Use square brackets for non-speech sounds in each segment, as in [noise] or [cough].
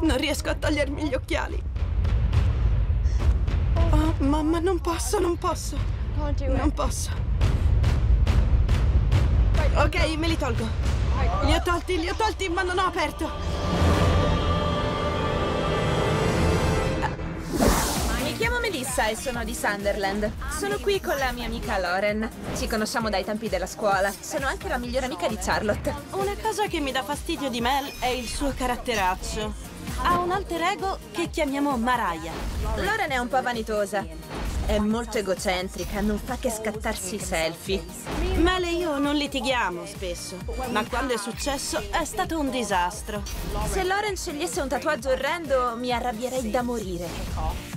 Non riesco a togliermi gli occhiali. Oh, mamma, non posso, non posso. Non posso. Ok, me li tolgo. Li ho tolti, li ho tolti, ma non ho aperto. Mi chiamo Melissa e sono di Sunderland. Sono qui con la mia amica Lauren. Ci conosciamo dai tempi della scuola. Sono anche la migliore amica di Charlotte. Una cosa che mi dà fastidio di Mel è il suo caratteraccio. Ha un alter ego che chiamiamo Mariah. Lauren è un po' vanitosa. È molto egocentrica, non fa che scattarsi i selfie. Mel e io non litighiamo spesso, ma quando è successo è stato un disastro. Se Lauren scegliesse un tatuaggio orrendo, mi arrabbierei da morire.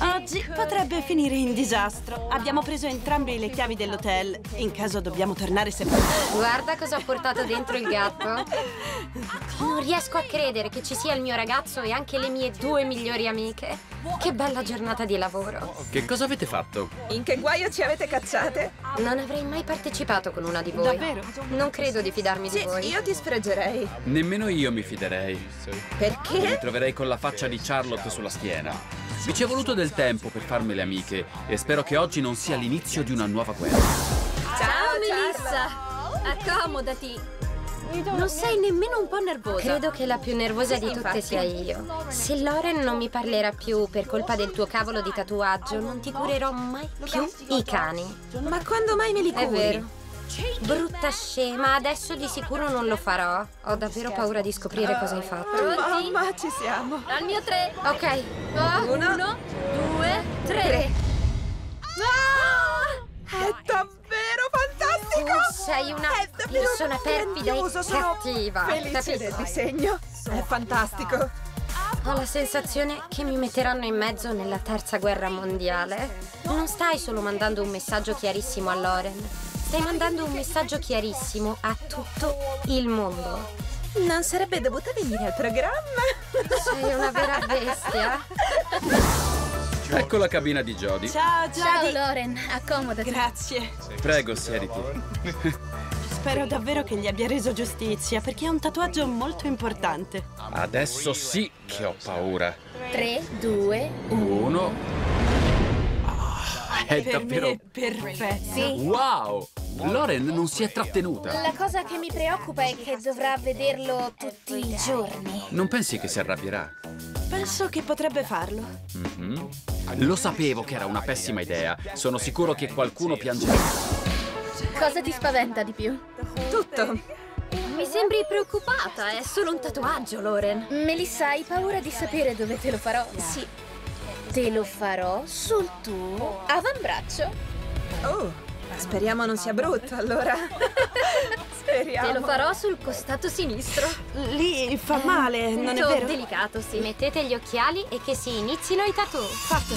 Oggi potrebbe finire in disastro. Abbiamo preso entrambi le chiavi dell'hotel, in caso dobbiamo tornare separati. Guarda cosa ho portato dentro il gatto. Non riesco a credere che ci sia il mio ragazzo e anche le mie due migliori amiche. Che bella giornata di lavoro. Che cosa avete fatto? In che guaio ci avete cacciate? Non avrei mai partecipato con una di voi. Davvero? Non credo di fidarmi Sì, di voi. io ti sfregerei. Nemmeno io mi fiderei. Mi Perché? troverei con la faccia di Charlotte sulla schiena. Mi ci è voluto del tempo per farmi le amiche e spero che oggi non sia l'inizio di una nuova guerra. Ciao, Melissa! Accomodati! Non sei nemmeno un po' nervosa. Credo che la più nervosa di tutte sia io. Se Loren non mi parlerà più per colpa del tuo cavolo di tatuaggio, non ti curerò mai più i cani. Ma quando mai me li curi? È vero. Brutta scema, adesso di sicuro non lo farò. Ho davvero paura di scoprire cosa hai fatto. Mamma, ci siamo. Al mio tre. Ok. Uno, due, tre. Ah! È davvero fantastico! Tu sei una persona perfida e cattiva. Felice capisco? del disegno. È fantastico. Ho la sensazione che mi metteranno in mezzo nella terza guerra mondiale. Non stai solo mandando un messaggio chiarissimo a Loren, stai mandando un messaggio chiarissimo a tutto il mondo. Non sarebbe dovuta venire al programma. Sei una vera bestia. Ecco la cabina di Jody. Ciao, Jody. Loren, accomodati. Grazie. Prego, siediti. Spero davvero che gli abbia reso giustizia, perché è un tatuaggio molto importante. Adesso sì che ho paura. 3, 2, Uno. Ah, è per davvero... perfetto. Wow! Loren non si è trattenuta. La cosa che mi preoccupa è che dovrà vederlo tutti i giorni. Non pensi che si arrabbierà? Penso che potrebbe farlo. Mhm. Lo sapevo che era una pessima idea. Sono sicuro che qualcuno piangerà. Cosa ti spaventa di più? Tutto. Mi sembri preoccupata, è solo un tatuaggio, Loren. Melissa, hai paura di sapere dove te lo farò? Sì. Te lo farò sul tuo avambraccio. Oh, speriamo non sia brutto allora. [laughs] speriamo. Te lo farò sul costato sinistro. Lì fa male, non è Molto vero? delicato, sì. Mettete gli occhiali e che si inizino i tatu. Fatto.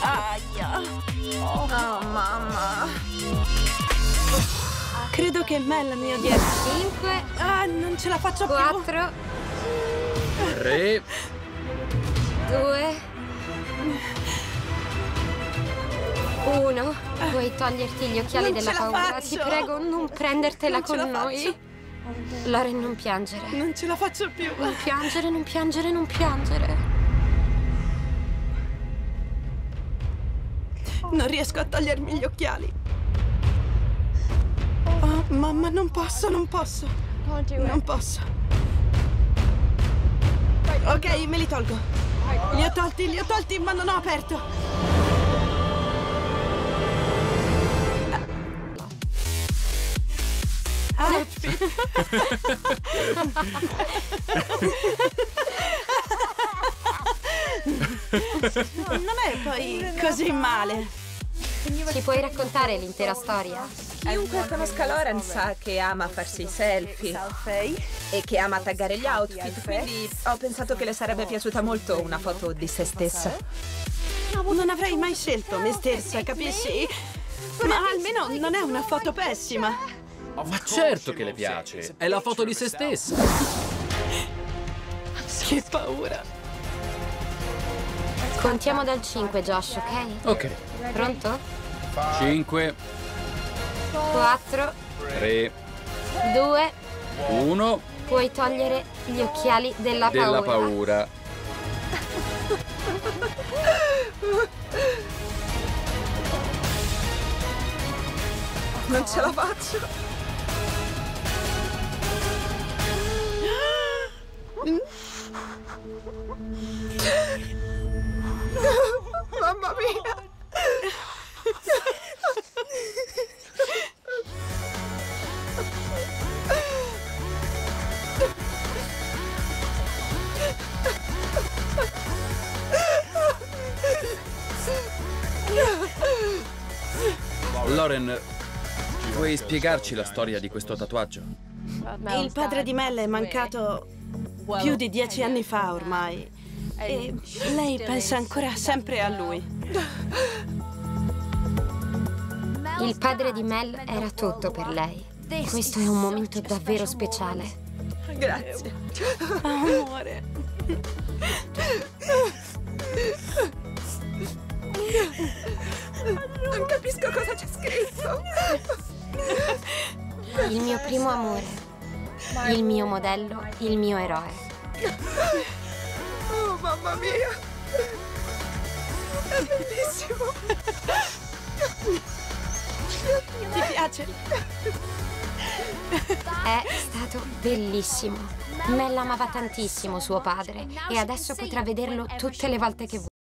Aia. Oh, mamma. Credo che Mel mi odierà. 5, Ah, non ce la faccio più. 4, Tre. 1. Puoi toglierti gli occhiali Non della paura. Ti prego, non prendertela Non con la noi. Loren, non piangere. Non ce la faccio più. Non piangere, non piangere, non piangere. Non riesco a togliermi gli occhiali. Oh, mamma, non posso, non posso. Non posso. Ok, me li tolgo. Li ho tolti, li ho tolti, ma non ho aperto. Non è poi così male. Ci puoi raccontare l'intera storia? Chiunque conosca Lauren sa che ama farsi i selfie e che ama taggare gli outfit, quindi ho pensato che le sarebbe piaciuta molto una foto di se stessa. Non avrei mai scelto me stessa, capisci? Ma almeno non è una foto pessima. Ma certo che le piace. È la foto di se stessa. Che paura. Contiamo dal 5, Josh, ok? Ok. Pronto? Cinque. 4, Tre. 2, Uno Puoi togliere gli occhiali della paura. della paura. Non ce la faccio. Mamma mia. Loren, puoi spiegarci la storia di questo tatuaggio? Il padre di Mel è mancato più di dieci anni fa ormai. E lei pensa ancora sempre a lui. Il padre di Mel era tutto per lei. Questo è un momento davvero speciale. Grazie. Amore. Il mio modello, il mio eroe. Oh, mamma mia. È bellissimo. Ti piace? È stato bellissimo. Mel amava tantissimo suo padre e adesso potrà vederlo tutte le volte che vuole.